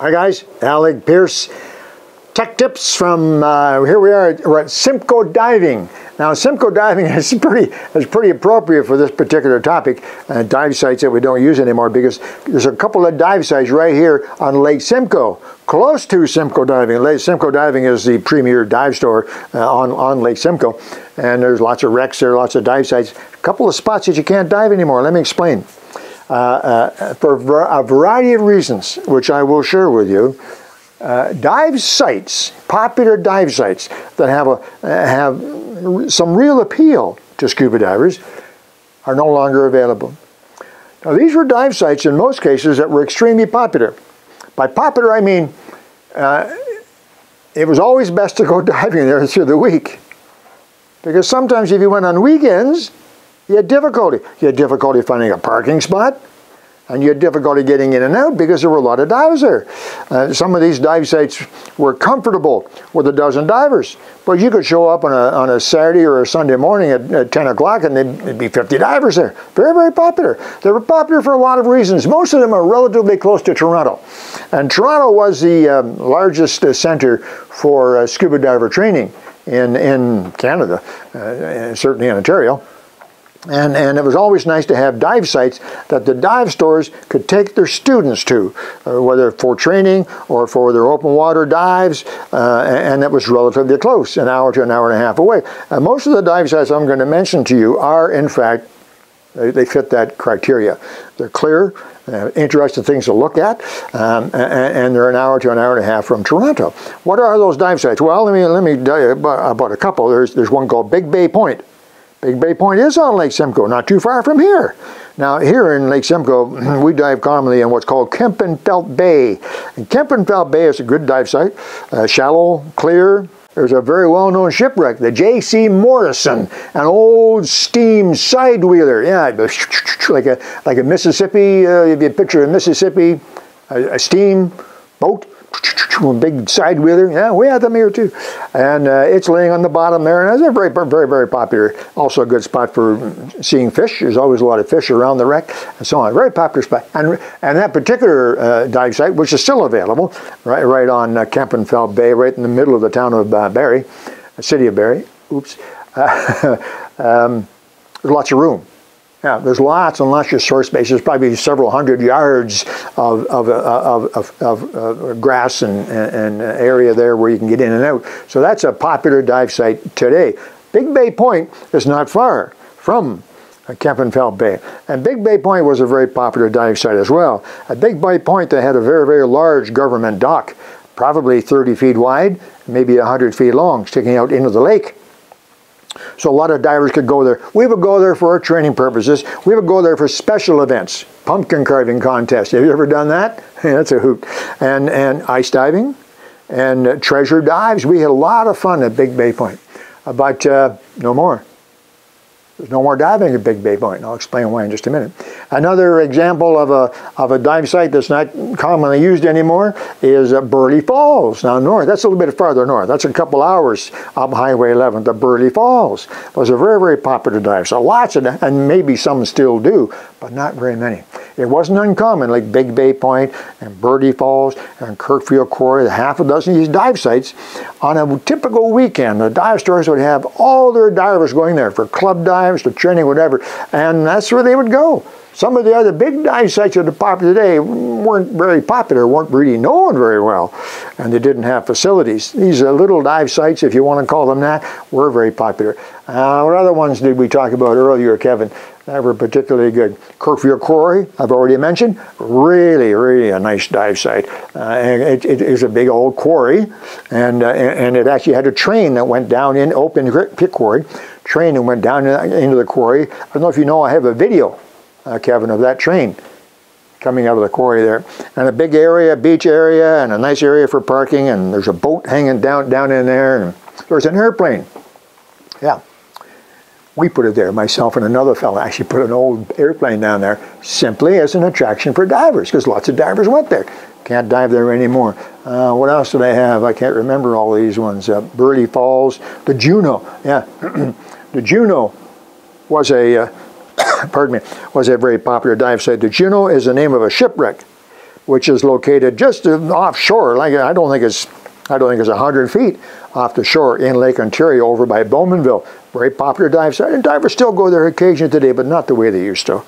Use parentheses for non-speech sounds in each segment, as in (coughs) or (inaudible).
Hi guys, Alec Peirce. Tech tips from, uh, here we are, we're at Simcoe Diving. Now Simcoe Diving (laughs) is pretty, is pretty appropriate for this particular topic, uh, dive sites that we don't use anymore because there's a couple of dive sites right here on Lake Simcoe, close to Simcoe Diving. Lake Simcoe Diving is the premier dive store uh, on, on Lake Simcoe and there's lots of wrecks there, lots of dive sites. A couple of spots that you can't dive anymore, let me explain. Uh, uh, for a variety of reasons, which I will share with you, uh, dive sites, popular dive sites that have, a, have some real appeal to scuba divers are no longer available. Now these were dive sites in most cases that were extremely popular. By popular I mean uh, it was always best to go (laughs) diving there through the week. Because sometimes if you went on weekends, you had difficulty. You had difficulty finding a parking spot, and you had difficulty getting in and out because there were a lot of divers there. Uh, some of these dive sites were comfortable with a dozen divers, but you could show up on a, on a Saturday or a Sunday morning at, at 10 o'clock and there'd be 50 divers there. Very, very popular. They were popular for a lot of reasons. Most of them are relatively close to Toronto. And Toronto was the um, largest uh, center for uh, scuba diver training in, in Canada, uh, certainly in Ontario. And, and it was always nice to have dive sites that the dive stores could take their students to, uh, whether for training or for their open water dives, uh, and that was relatively close, an hour to an hour and a half away. Uh, most of the dive sites I'm going to mention to you are, in fact, they, they fit that criteria. They're clear, uh, interesting things to look at, um, and, and, they're an hour to an hour and a half from Toronto. What are those dive sites? Well, let me let me tell you about, about a couple. There's there's one called Big Bay Point. Big Bay Point is on Lake Simcoe, not too far from here. Now, here in Lake Simcoe, (clears throat) we dive commonly in what's called Kempenfelt Bay. And Kempenfelt Bay is a good dive site, uh, shallow, clear. There's a very well-known shipwreck, the J.C. Morrison, an old steam side wheeler. Yeah, (laughs) like a like a Mississippi. Uh, if you picture a Mississippi, a, a steam boat big side wheeler. Yeah, we had them here too. And uh, it's laying on the bottom there, and it's very, very, very popular. Also a good spot for seeing fish. There's always a lot of fish around the wreck and so on. Very popular spot. And, and that particular uh, dive site, which is still available, right, right on uh, Kempenfelt Bay, right in the middle of the town of uh, Barrie, city of Barrie. Oops. (laughs) um, there's lots of room. Yeah, there's lots and lots of shore space. There's probably several hundred yards of, of, of, of, of uh, grass and, and area there where you can get in and out. So that's a popular dive site today. Big Bay Point is not far from Kempenfelt Bay. And Big Bay Point was a very popular dive site as well. At Big Bay Point, they had a very, very large government dock, probably 30 feet wide, maybe 100 feet long, sticking out into the lake. So a lot of divers could go there. We would go there for our training purposes. We would go there for special events, pumpkin carving contest. Have you ever done that? (laughs) Yeah, that's a hoot. And, and ice diving and uh, treasure dives. We had a lot of fun at Big Bay Point, but uh, no more. There's no more diving at Big Bay Point, and I'll explain why in just a minute. Another example of a, of a dive site that's not commonly used anymore is uh, Burleigh Falls, now north. That's a little bit farther north. That's a couple hours up Highway 11 to Burleigh Falls. It was a very, very popular dive. So lots of, and maybe some still do, but not very many. It wasn't uncommon, like Big Bay Point and Burleigh Falls and Kirkfield Quarry, half a dozen of these dive sites. On a typical weekend, the dive stores would have all their divers going there for club dives, for training, whatever, and that's where they would go. Some of the other big dive sites that are popular today weren't very popular, weren't really known very well, and they didn't have facilities. These are little dive sites, if you want to call them that, were very popular. Uh, what other ones did we talk about earlier, Kevin? That were particularly good. Kirkfield Quarry, I've already mentioned, really, really a nice dive site. Uh, it, it is a big old quarry, and, uh, and it actually had a train that went down in open pit quarry, train and went down into the quarry. I don't know if you know, I have a video, uh, Kevin, of that train coming out of the quarry there. And a big area, beach area, and a nice area for parking, and there's a boat hanging down, down in there, and there's an airplane. Yeah we put it there, myself and another fellow actually put an old airplane down there simply as an attraction for divers because lots of divers went there. Can't dive there anymore. Uh, what else did I have? I can't remember all these ones. Uh, Burleigh Falls, the Juno. Yeah, (clears throat) the Juno was a, uh, (coughs) pardon me, was a very popular dive site. The Juno is the name of a shipwreck which is located just offshore. Like I don't think it's I don't think it's 100 feet off the shore in Lake Ontario over by Bowmanville. Very popular dive site, and divers still go there occasionally today, but not the way they used to.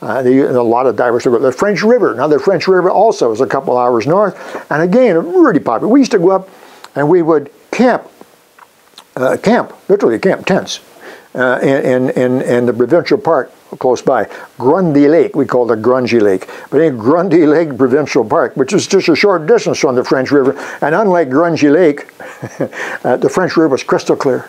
Uh, they, a lot of divers go. The French River, now the French River also is a couple hours north, and again, really popular. We used to go up and we would camp, uh, camp, literally camp tents, uh, in, in, in the provincial park close by. Grundy Lake, we call it Grungy Lake. But in Grundy Lake Provincial Park, which is just a short distance from the French River, and unlike Grungy Lake, (laughs) uh, the French River was crystal clear.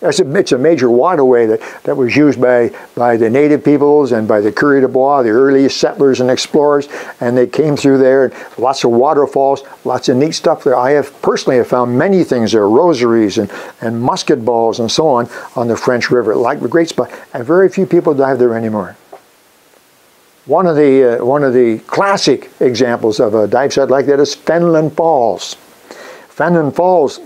It's a, it's a major waterway that, that was used by, by the native peoples and by the Coureurs de Bois, the earliest settlers and explorers, and they came through there. And lots of waterfalls, lots of neat stuff there. I have personally have found many things there, rosaries and, and musket balls and so on on the French River. Like the great spot, and very few people dive there anymore. One of the uh, one of the classic examples of a dive site like that is Fenelon Falls. Fenelon Falls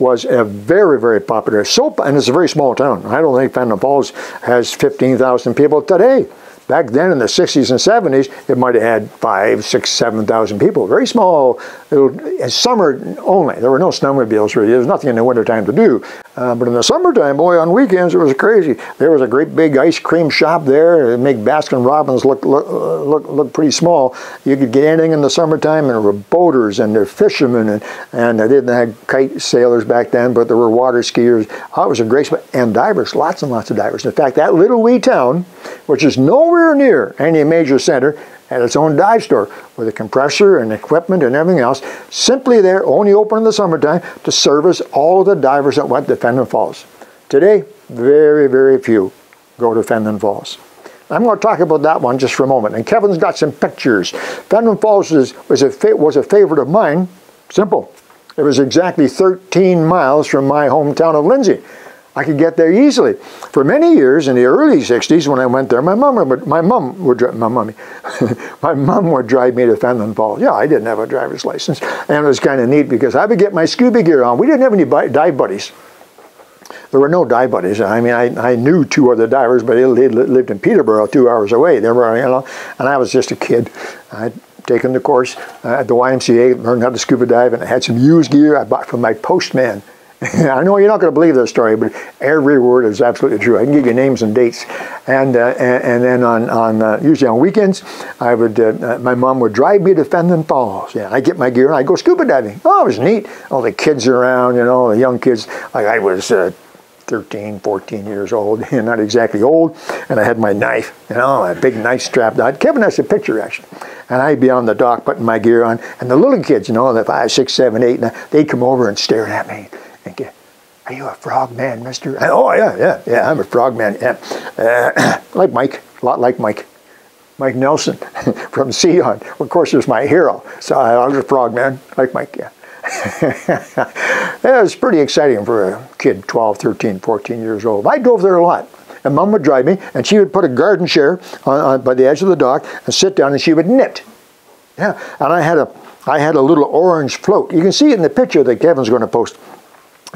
was a very, very popular soap, and it's a very small town. I don't think Fenelon Falls has 15,000 people today. Back then in the 60s and 70s, it might have had five, six, 7,000 people. Very small, little, uh, summer only. There were no snowmobiles really. There was nothing in the wintertime to do. Uh, but in the summertime, boy, on weekends it was crazy. There was a great big ice cream shop there. It make Baskin Robbins look, look look look pretty small. You could get anything in the summertime, and there were boaters and there were fishermen, and and they didn't have kite sailors back then, but there were water skiers. Oh, it was a great spot, and divers, lots and lots of divers. In fact, that little wee town, which is nowhere near any major center, had its own dive store with a compressor and equipment and everything else, simply there, only open in the summertime to service all the divers that went to Fenelon Falls. Today, very, very few go to Fenelon Falls. I'm going to talk about that one just for a moment. And Kevin's got some pictures. Fenelon Falls is, was, a, was a favorite of mine. Simple. It was exactly 13 miles from my hometown of Lindsay. I could get there easily. For many years in the early 60s when I went there, my mom would, my mom would, my mommy, (laughs) my mom would drive me to Fenelon Falls. Yeah, I didn't have a driver's license. And it was kind of neat because I would get my scuba gear on. We didn't have any dive buddies. There were no dive buddies. I mean, I, I knew two other divers, but they lived in Peterborough, two hours away. They were, you know, and I was just a kid. I'd taken the course uh, at the YMCA, learned how to scuba dive, and I had some used gear I bought from my postman (laughs) I know you're not going to believe this story, but every word is absolutely true. I can give you names and dates, and uh, and, and, then on on uh, usually on weekends, I would uh, uh my mom would drive me to Fenelon Falls. Yeah, I get my gear and I go scuba diving. Oh, it was neat. All the kids around, you know, the young kids. Like I was. Uh, 13, 14 years old, and (laughs) not exactly old, and I had my knife, you know, a big knife strapped on. Kevin has a picture actually, and I'd be on the dock putting my gear on, and the little kids, you know, the five, six, seven, eight, they'd come over and stare at me Thank Are you a frog man, mister? Oh, yeah, yeah, yeah, I'm a frog man. Yeah. Uh, (clears throat) like Mike, a lot like Mike. Mike Nelson (laughs) from Sea Hunt. Of course, there's my hero. So I was a frog man, like Mike, yeah. (laughs) it was pretty exciting for a kid 12, 13, 14 years old. I drove there a lot. And mom would drive me, and she would put a garden chair on, on, by the edge of the dock and sit down, and she would knit. Yeah, and I had a, I had a little orange float. You can see it in the picture that Kevin's going to post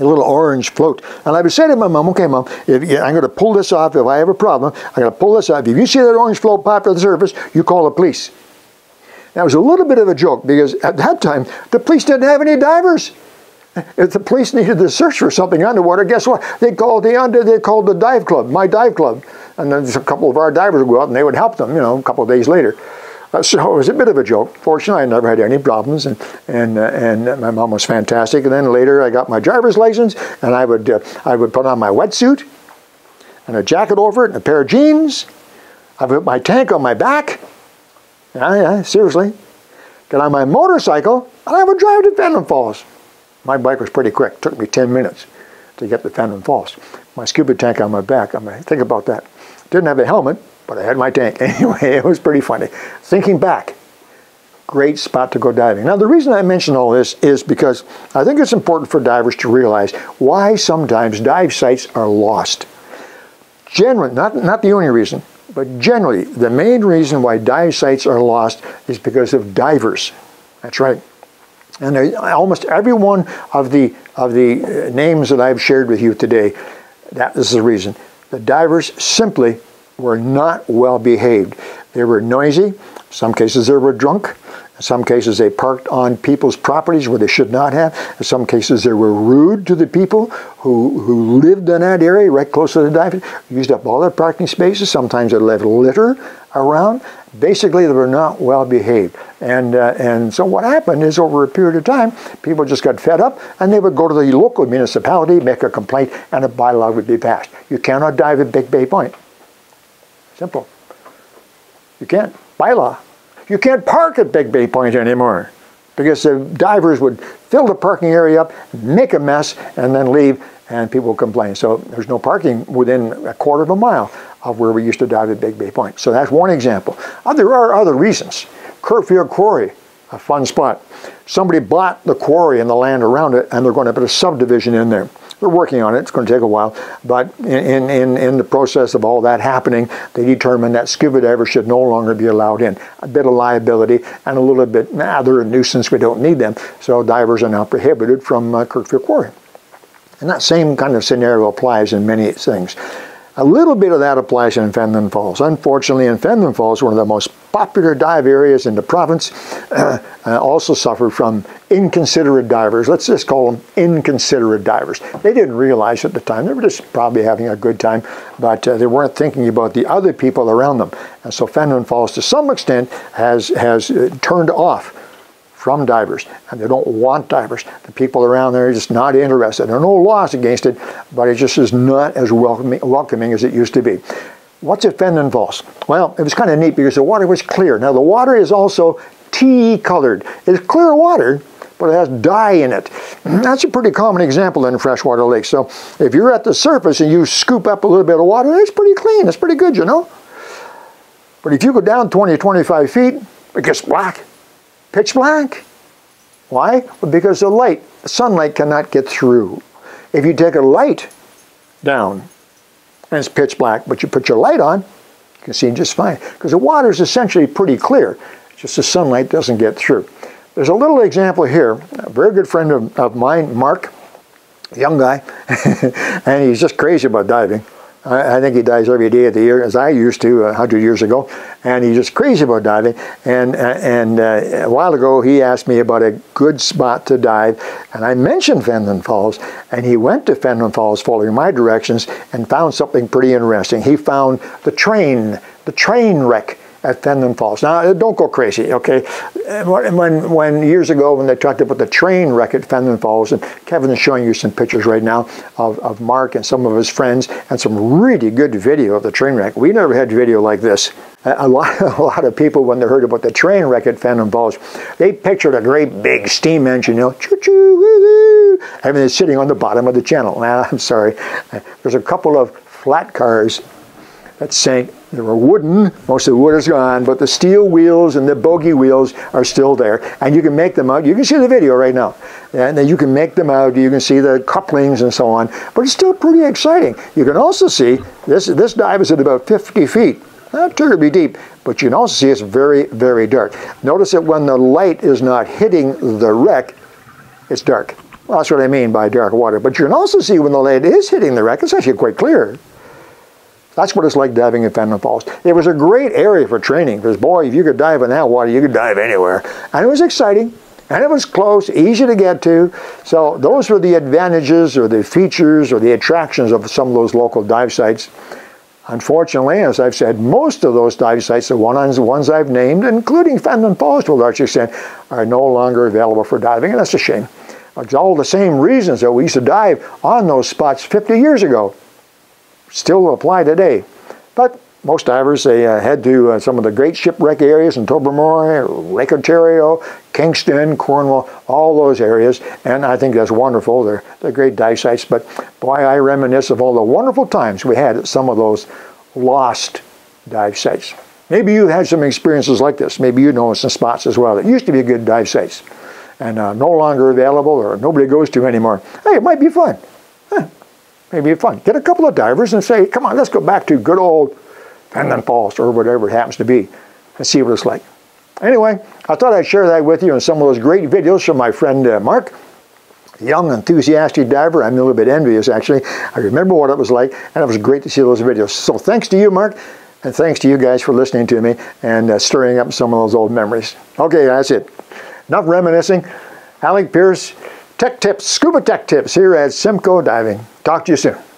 a little orange float. And I would say to my mom, okay, mom, if, I'm going to pull this off. If I have a problem, I'm going to pull this off. If you see that orange float pop to the surface, you call the police. That was a little bit of a joke because at that time, the police didn't have any divers. If the police needed to search for something underwater, guess what? They called the under, they called the dive club, my dive club. And then a couple of our divers would go out and they would help them, you know, a couple of days later. Uh, so it was a bit of a joke. Fortunately, I never had any problems, and and uh, and my mom was fantastic. And then later, I got my driver's license, and I would uh, I would put on my wetsuit, and a jacket over it, and a pair of jeans. I put my tank on my back. Yeah, yeah, seriously. Get on my motorcycle, and I would drive to Fenelon Falls. My bike was pretty quick. It took me 10 minutes to get to Fenelon Falls. My scuba tank on my back. I mean, think about that. Didn't have a helmet, but I had my tank. (laughs) Anyway, it was pretty funny. Thinking back, great spot to go diving. Now, the reason I mention all this is because I think it's important for divers to realize why sometimes dive sites are lost. Generally, not, not the only reason, but generally, the main reason why dive sites are lost is because of divers. That's right. And almost every one of the, of the uh, names that I've shared with you today, that is the reason. The divers simply were not well behaved. They were noisy. some cases they were drunk. In some cases, they parked on people's properties where they should not have. In some cases, they were rude to the people who, who lived in that area right close to the dive, used up all their parking spaces. Sometimes they left litter around. Basically, they were not well behaved. And, uh, and so what happened is over a period of time, people just got fed up and they would go to the local municipality, make a complaint, and a bylaw would be passed. You cannot dive at Big Bay Point. Simple. You can't. by law. You can't park at Big Bay Point anymore because the divers would fill the parking area up, make a mess, and then leave, and people complain. So there's no parking within a quarter of a mile of where we used to dive at Big Bay Point. So that's one example. Uh, there are other reasons. Kirkfield Quarry, a fun spot. Somebody bought the quarry and the land around it, and they're going to put a subdivision in there. They're working on it. It's going to take a while. But in, in, in the process of all that happening, they determined that scuba divers should no longer be allowed in. A bit of liability and a little bit, nah, they're a nuisance. We don't need them. So divers are now prohibited from uh, Kirkfield Quarry. And that same kind of scenario applies in many things. A little bit of that applies in Fenelon Falls. Unfortunately, in Fenelon Falls, one of the most popular dive areas in the province, (clears throat) uh, also suffered from inconsiderate divers. Let's just call them inconsiderate divers. They didn't realize at the time. They were just probably having a good time, but uh, they weren't thinking about the other people around them. And so Fenelon Falls, to some extent, has, has uh, turned off from divers, and they don't want divers. The people around there are just not interested. There are no laws against it, but it just is not as welcoming, welcoming as it used to be. What's at Fenelon Falls? Well, it was kind of neat because the water was clear. Now the water is also tea colored. It's clear water, but it has dye in it. (clears throat) That's a pretty common example in freshwater lakes. So if you're at the surface and you scoop up a little bit of water, it's pretty clean. It's pretty good, you know. But if you go down 20, or 25 feet, it gets black pitch black. Why? Because the light, sunlight cannot get through. If you take a light down and it's pitch black, but you put your light on, you can see just fine. Because the water is essentially pretty clear, just the sunlight doesn't get through. There's a little example here. A very good friend of, of mine, Mark, young guy, (laughs) and he's just crazy about diving. I, I, think he dives every day of the year, as I used to a hundred years ago. And he's just crazy about diving. And and uh, a while ago, he asked me about a good spot to dive, and I mentioned Fenelon Falls. And he went to Fenelon Falls, following my directions, and found something pretty interesting. He found the train, the train wreck at Fenelon Falls. Now, uh, don't go crazy, okay? Uh, when, when years ago, when they talked about the train wreck at Fenelon Falls, and Kevin is showing you some pictures right now of, of Mark and some of his friends, and some really good video of the train wreck. We never had video like this. A (laughs) lot, a lot of people, when they heard about the train wreck at Fenelon Falls, they pictured a great big steam engine, you know, choo-choo, woo-woo, sitting on the bottom of the channel. Now, (laughs) I'm sorry. Uh, there's a couple of flat cars that sank they were wooden, most of the wood is gone, but the steel wheels and the bogie wheels are still there. And you can make them out. You can see the video right now. And then you can make them out. You can see the couplings and so on. But it's still pretty exciting. You can also see this, this dive is at about 50 feet. Not terribly deep, but you can also see it's very, very dark. Notice that when the light is not hitting the wreck, it's dark. Well, that's what I mean by dark water. But you can also see when the light is hitting the wreck, it's actually quite clear. That's what it's like diving in Fenelon Falls. It was a great area for training because, boy, if you could dive in that water, you could dive anywhere. And it was exciting, and it was close, easy to get to. So those were the advantages or the features or the attractions of some of those local dive sites. Unfortunately, as I've said, most of those dive sites, the ones I've named, including Fenelon Falls to a large extent, are no longer available for diving, and that's a shame. It's all the same reasons that we used to dive on those spots 50 years ago still apply today. But most divers, they uh, head to uh, some of the great shipwreck areas in Tobermory, Lake Ontario, Kingston, Cornwall, all those areas, and I think that's wonderful. They're, they're great dive sites, but boy, I reminisce of all the wonderful times we had at some of those lost dive sites. Maybe you've had some experiences like this. Maybe you know some spots as well that used to be good dive sites and uh, no longer available or nobody goes to anymore. Hey, it might be fun. Maybe fun. Get a couple of divers and say, come on, let's go back to good old Fenelon Falls or whatever it happens to be and see what it's like. Anyway, I thought I'd share that with you and some of those great videos from my friend uh, Mark. Young, enthusiastic diver. I'm a little bit envious, actually. I remember what it was like, and it was great to see those videos. So thanks to you, Mark. And thanks to you guys for listening to me and uh, stirring up some of those old memories. Okay, that's it. Enough reminiscing. Alec Peirce, Tech Tips, Scuba Tech Tips here at Simcoe Diving. Talk to you soon.